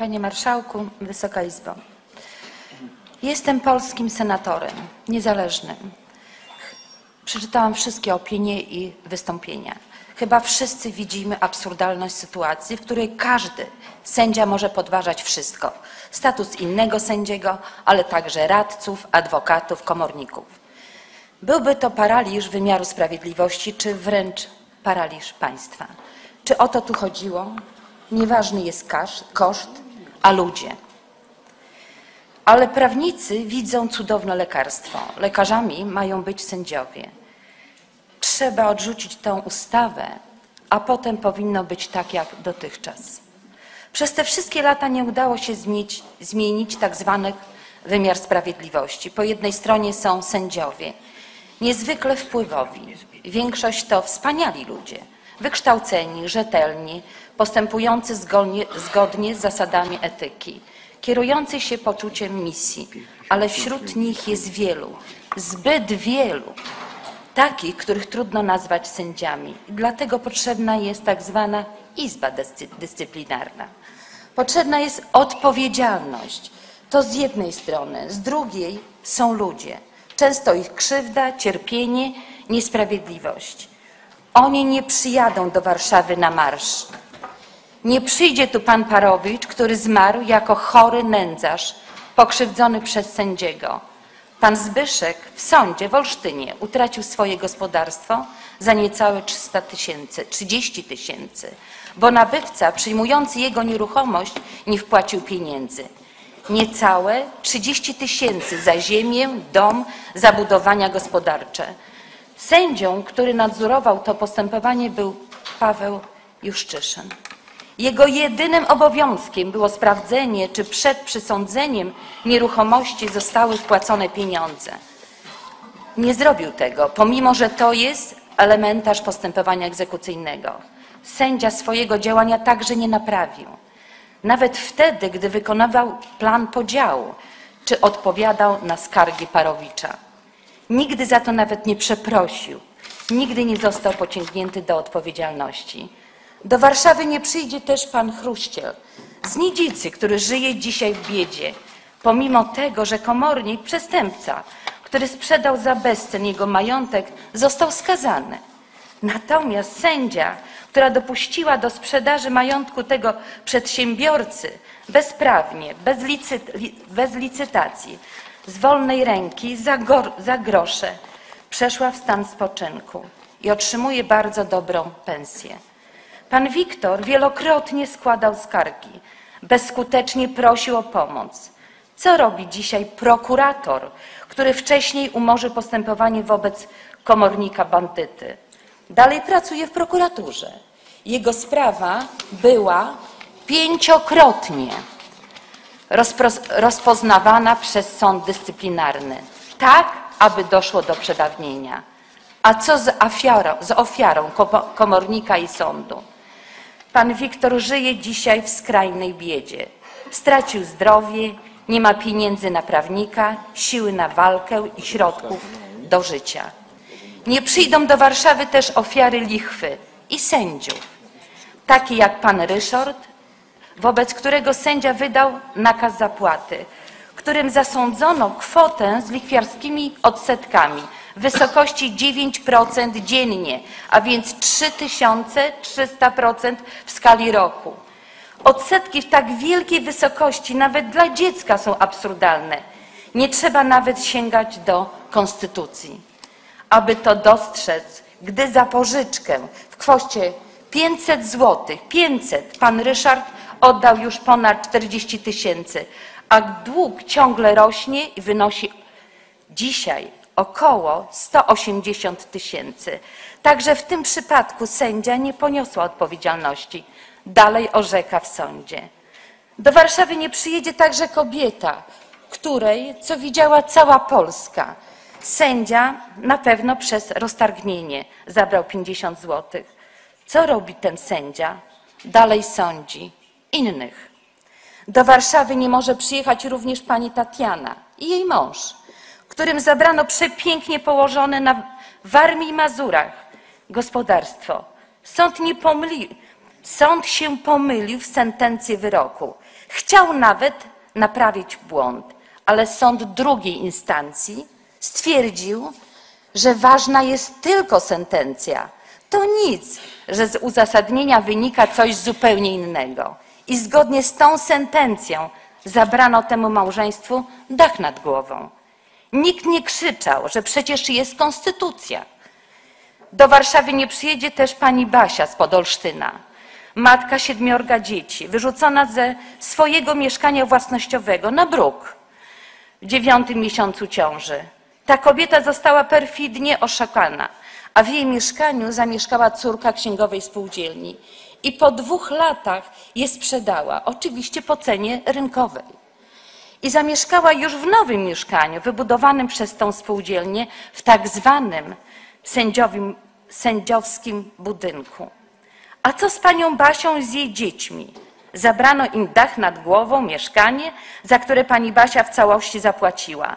Panie Marszałku, Wysoka Izbo. Jestem polskim senatorem, niezależnym. Przeczytałam wszystkie opinie i wystąpienia. Chyba wszyscy widzimy absurdalność sytuacji, w której każdy sędzia może podważać wszystko. Status innego sędziego, ale także radców, adwokatów, komorników. Byłby to paraliż wymiaru sprawiedliwości, czy wręcz paraliż państwa. Czy o to tu chodziło? Nieważny jest koszt, a ludzie. Ale prawnicy widzą cudowne lekarstwo. Lekarzami mają być sędziowie. Trzeba odrzucić tą ustawę, a potem powinno być tak jak dotychczas. Przez te wszystkie lata nie udało się zmienić, zmienić tak wymiar sprawiedliwości. Po jednej stronie są sędziowie, niezwykle wpływowi. Większość to wspaniali ludzie, wykształceni, rzetelni, postępujący zgodnie, zgodnie z zasadami etyki, kierujący się poczuciem misji, ale wśród nich jest wielu, zbyt wielu, takich, których trudno nazwać sędziami. Dlatego potrzebna jest tak zwana izba dyscyplinarna. Potrzebna jest odpowiedzialność. To z jednej strony, z drugiej są ludzie. Często ich krzywda, cierpienie, niesprawiedliwość. Oni nie przyjadą do Warszawy na marsz. Nie przyjdzie tu pan Parowicz, który zmarł jako chory nędzarz, pokrzywdzony przez sędziego. Pan Zbyszek w sądzie w Olsztynie utracił swoje gospodarstwo za niecałe 300 tysięcy, 30 tysięcy, bo nabywca przyjmujący jego nieruchomość nie wpłacił pieniędzy. Niecałe 30 tysięcy za ziemię, dom, zabudowania gospodarcze. Sędzią, który nadzorował to postępowanie był Paweł Juszczyszyn. Jego jedynym obowiązkiem było sprawdzenie, czy przed przysądzeniem nieruchomości zostały wpłacone pieniądze. Nie zrobił tego, pomimo że to jest elementarz postępowania egzekucyjnego. Sędzia swojego działania także nie naprawił. Nawet wtedy, gdy wykonywał plan podziału, czy odpowiadał na skargi Parowicza. Nigdy za to nawet nie przeprosił. Nigdy nie został pociągnięty do odpowiedzialności. Do Warszawy nie przyjdzie też pan Chruściel z Nidzicy, który żyje dzisiaj w biedzie, pomimo tego, że komornik, przestępca, który sprzedał za bezcen jego majątek, został skazany. Natomiast sędzia, która dopuściła do sprzedaży majątku tego przedsiębiorcy bezprawnie, bez, licyt, bez licytacji, z wolnej ręki, za, za grosze, przeszła w stan spoczynku i otrzymuje bardzo dobrą pensję. Pan Wiktor wielokrotnie składał skargi, bezskutecznie prosił o pomoc. Co robi dzisiaj prokurator, który wcześniej umorzy postępowanie wobec komornika bandyty? Dalej pracuje w prokuraturze. Jego sprawa była pięciokrotnie rozpoznawana przez sąd dyscyplinarny, tak aby doszło do przedawnienia. A co z, afiarą, z ofiarą komornika i sądu? Pan Wiktor żyje dzisiaj w skrajnej biedzie. Stracił zdrowie, nie ma pieniędzy na prawnika, siły na walkę i środków do życia. Nie przyjdą do Warszawy też ofiary lichwy i sędziów, takie jak pan Ryszard, wobec którego sędzia wydał nakaz zapłaty, którym zasądzono kwotę z lichwiarskimi odsetkami w wysokości 9% dziennie, a więc 3300% w skali roku. Odsetki w tak wielkiej wysokości nawet dla dziecka są absurdalne. Nie trzeba nawet sięgać do konstytucji. Aby to dostrzec, gdy za pożyczkę w kwocie 500 zł, 500, pan Ryszard oddał już ponad 40 tysięcy, a dług ciągle rośnie i wynosi dzisiaj około 180 tysięcy. Także w tym przypadku sędzia nie poniosła odpowiedzialności. Dalej orzeka w sądzie. Do Warszawy nie przyjedzie także kobieta, której, co widziała cała Polska, sędzia na pewno przez roztargnienie zabrał 50 zł. Co robi ten sędzia? Dalej sądzi innych. Do Warszawy nie może przyjechać również pani Tatiana i jej mąż którym zabrano przepięknie położone na Warmii i Mazurach gospodarstwo. Sąd, nie pomyli, sąd się pomylił w sentencji wyroku. Chciał nawet naprawić błąd, ale sąd drugiej instancji stwierdził, że ważna jest tylko sentencja. To nic, że z uzasadnienia wynika coś zupełnie innego. I zgodnie z tą sentencją zabrano temu małżeństwu dach nad głową. Nikt nie krzyczał, że przecież jest konstytucja. Do Warszawy nie przyjedzie też pani Basia z Podolsztyna, matka siedmiorga dzieci, wyrzucona ze swojego mieszkania własnościowego na bruk w dziewiątym miesiącu ciąży. Ta kobieta została perfidnie oszukana, a w jej mieszkaniu zamieszkała córka księgowej spółdzielni i po dwóch latach je sprzedała, oczywiście po cenie rynkowej. I zamieszkała już w nowym mieszkaniu, wybudowanym przez tą spółdzielnię w tak zwanym sędziowskim budynku. A co z panią Basią i z jej dziećmi? Zabrano im dach nad głową, mieszkanie, za które pani Basia w całości zapłaciła.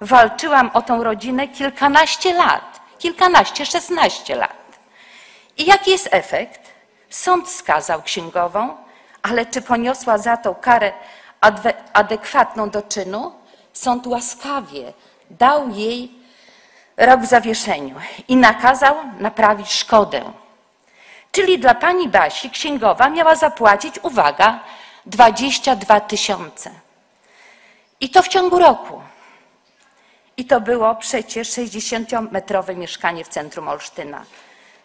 Walczyłam o tą rodzinę kilkanaście lat, kilkanaście, szesnaście lat. I jaki jest efekt? Sąd skazał księgową, ale czy poniosła za to karę adekwatną do czynu? Sąd łaskawie dał jej rok w zawieszeniu i nakazał naprawić szkodę. Czyli dla pani Basi księgowa miała zapłacić, uwaga, 22 tysiące. I to w ciągu roku. I to było przecież 60-metrowe mieszkanie w centrum Olsztyna.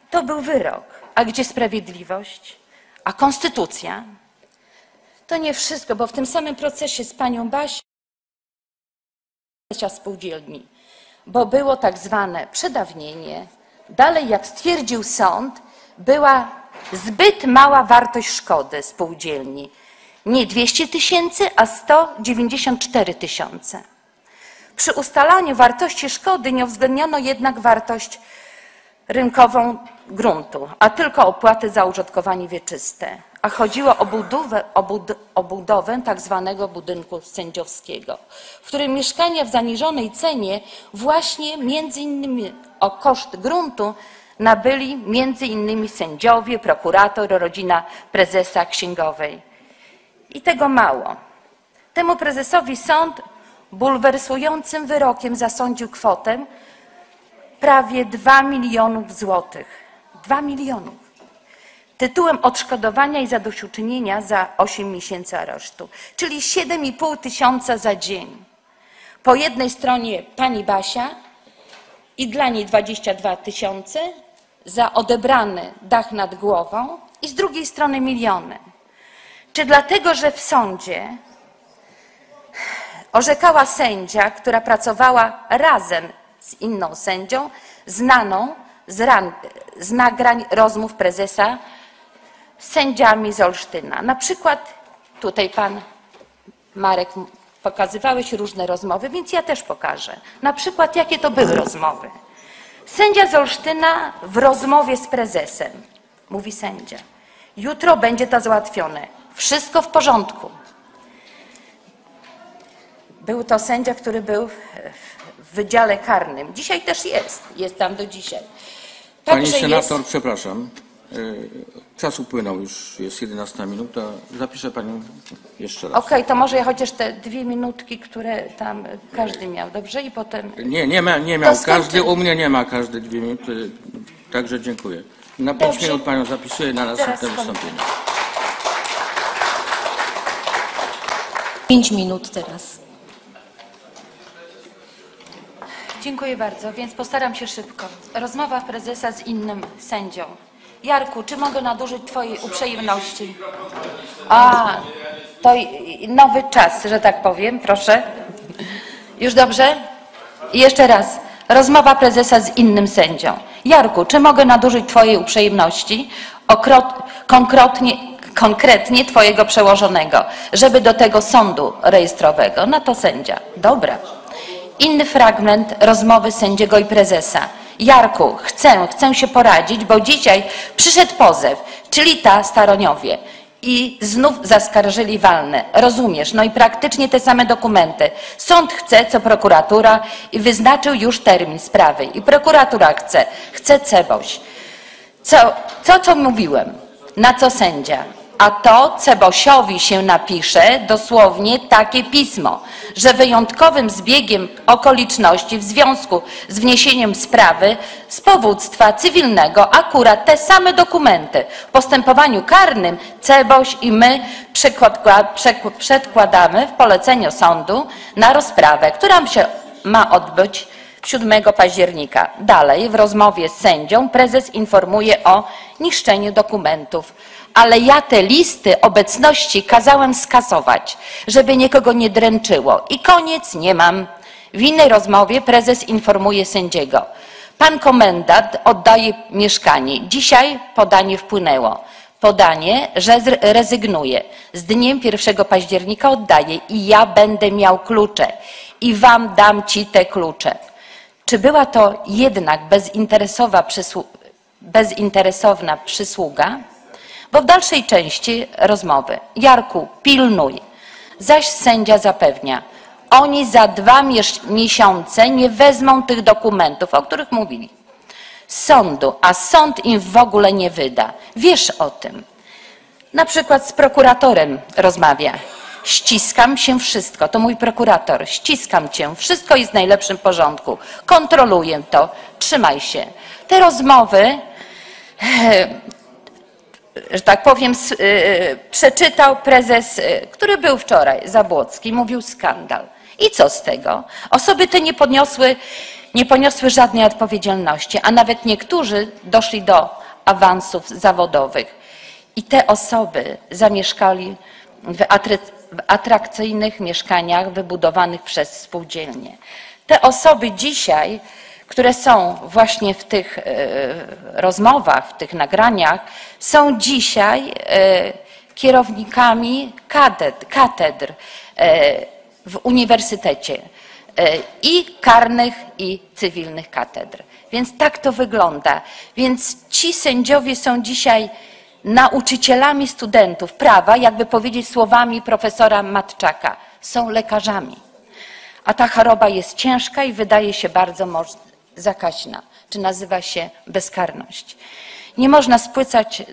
To był wyrok. A gdzie sprawiedliwość? A konstytucja? To nie wszystko, bo w tym samym procesie z panią Basią spółdzielni, bo było tak zwane przedawnienie. Dalej, jak stwierdził sąd, była zbyt mała wartość szkody spółdzielni. Nie 200 tysięcy, a 194 tysiące. Przy ustalaniu wartości szkody nie uwzględniono jednak wartość rynkową gruntu, a tylko opłaty za użytkowanie wieczyste. A chodziło o budowę, o, bud o budowę tak zwanego budynku sędziowskiego, w którym mieszkania w zaniżonej cenie właśnie między innymi o koszt gruntu nabyli między innymi sędziowie, prokurator, rodzina prezesa księgowej. I tego mało. Temu prezesowi sąd bulwersującym wyrokiem zasądził kwotę prawie 2 milionów złotych. 2 milionów. Tytułem odszkodowania i zadośćuczynienia za 8 miesięcy aresztu, czyli 7,5 tysiąca za dzień. Po jednej stronie pani Basia i dla niej 22 tysiące za odebrany dach nad głową i z drugiej strony miliony. Czy dlatego, że w sądzie orzekała sędzia, która pracowała razem z inną sędzią, znaną z, ran, z nagrań rozmów prezesa sędziami z Olsztyna. Na przykład tutaj pan Marek pokazywałeś różne rozmowy, więc ja też pokażę. Na przykład jakie to były rozmowy. Sędzia z Olsztyna w rozmowie z prezesem. Mówi sędzia. Jutro będzie to załatwione. Wszystko w porządku. Był to sędzia, który był w Wydziale Karnym. Dzisiaj też jest. Jest tam do dzisiaj. Pani senator, jest... przepraszam. Y, czas upłynął już, jest 11 minuta. Zapiszę Panią jeszcze raz. Okej, okay, to może ja chociaż te dwie minutki, które tam każdy miał, dobrze? I potem... Nie, nie, ma, nie miał każdy, u mnie nie ma każdy dwie minuty, także dziękuję. Na pięć minut Panią zapisuję na następne wystąpienie. Pięć minut teraz. Dziękuję bardzo, więc postaram się szybko. Rozmowa prezesa z innym sędzią. Jarku, czy mogę nadużyć Twojej uprzejmości? A, to nowy czas, że tak powiem, proszę. Już dobrze? I jeszcze raz. Rozmowa prezesa z innym sędzią. Jarku, czy mogę nadużyć Twojej uprzejmości? Okrot, konkretnie, konkretnie Twojego przełożonego, żeby do tego sądu rejestrowego. Na to sędzia. Dobra. Inny fragment rozmowy sędziego i prezesa. Jarku, chcę, chcę się poradzić, bo dzisiaj przyszedł pozew, czyli ta Staroniowie. I znów zaskarżyli walne. Rozumiesz? No i praktycznie te same dokumenty. Sąd chce, co prokuratura i wyznaczył już termin sprawy. I prokuratura chce, chce Ceboś. Co, co, co mówiłem? Na co sędzia? A to Cebosiowi się napisze dosłownie takie pismo, że wyjątkowym zbiegiem okoliczności w związku z wniesieniem sprawy z powództwa cywilnego akurat te same dokumenty w postępowaniu karnym Ceboś i my przedkładamy w poleceniu sądu na rozprawę, która się ma odbyć 7 października. Dalej w rozmowie z sędzią prezes informuje o niszczeniu dokumentów. Ale ja te listy obecności kazałem skasować, żeby nikogo nie dręczyło. I koniec, nie mam. W innej rozmowie prezes informuje sędziego. Pan komendant oddaje mieszkanie. Dzisiaj podanie wpłynęło. Podanie, że rezygnuje. Z dniem 1 października oddaję i ja będę miał klucze. I wam dam ci te klucze. Czy była to jednak bezinteresowa przysłu- bezinteresowna przysługa? Bo w dalszej części rozmowy Jarku, pilnuj. Zaś sędzia zapewnia, oni za dwa miesiące nie wezmą tych dokumentów, o których mówili, sądu, a sąd im w ogóle nie wyda. Wiesz o tym. Na przykład z prokuratorem rozmawia. Ściskam się wszystko, to mój prokurator. Ściskam cię, wszystko jest w najlepszym porządku. Kontroluję to, trzymaj się. Te rozmowy, że tak powiem, s- y, przeczytał prezes, y, który był wczoraj, Zabłocki, mówił skandal. I co z tego? Osoby te nie podniosły, nie poniosły żadnej odpowiedzialności, a nawet niektórzy doszli do awansów zawodowych. I te osoby zamieszkali w atrakcyjnych mieszkaniach wybudowanych przez spółdzielnie. Te osoby dzisiaj, które są właśnie w tych e, rozmowach, w tych nagraniach, są dzisiaj e, kierownikami katedr, e, w uniwersytecie i karnych, i cywilnych katedr. Więc tak to wygląda. Więc ci sędziowie są dzisiaj nauczycielami studentów prawa, jakby powiedzieć słowami profesora Matczaka, są lekarzami. A ta choroba jest ciężka i wydaje się bardzo zakaźna, czy nazywa się bezkarność. Nie można spłycać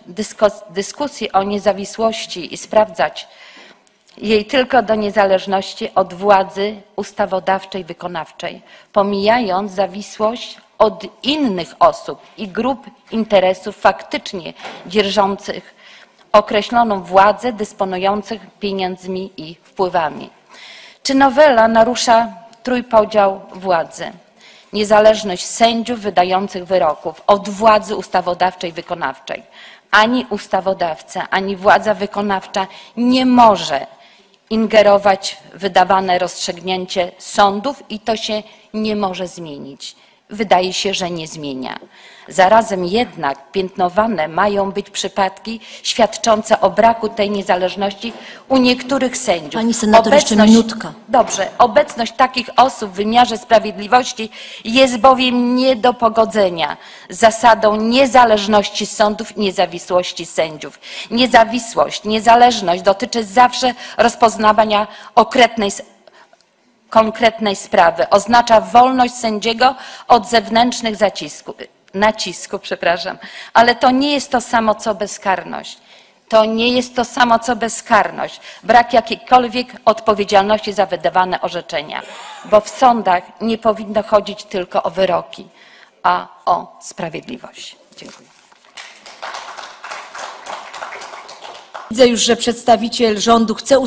dyskusji o niezawisłości i sprawdzać jej tylko do niezależności od władzy ustawodawczej, wykonawczej, pomijając zawisłość od innych osób i grup interesów faktycznie dzierżących określoną władzę, dysponujących pieniędzmi i wpływami. Czy nowela narusza trójpodział władzy? Niezależność sędziów wydających wyroków od władzy ustawodawczej, wykonawczej. Ani ustawodawca, ani władza wykonawcza nie może ingerować w wydawane rozstrzygnięcie sądów i to się nie może zmienić. Wydaje się, że nie zmienia. Zarazem jednak piętnowane mają być przypadki świadczące o braku tej niezależności u niektórych sędziów. Pani senator, jeszcze minutka. Dobrze, obecność takich osób w wymiarze sprawiedliwości jest bowiem nie do pogodzenia z zasadą niezależności sądów i niezawisłości sędziów. Niezawisłość, niezależność dotyczy zawsze rozpoznawania okretnej konkretnej sprawy. Oznacza wolność sędziego od zewnętrznych zacisku, nacisku, przepraszam. Ale to nie jest to samo co bezkarność. To nie jest to samo co bezkarność. Brak jakiejkolwiek odpowiedzialności za wydawane orzeczenia. Bo w sądach nie powinno chodzić tylko o wyroki, a o sprawiedliwość. Dziękuję. Widzę już, że przedstawiciel rządu chce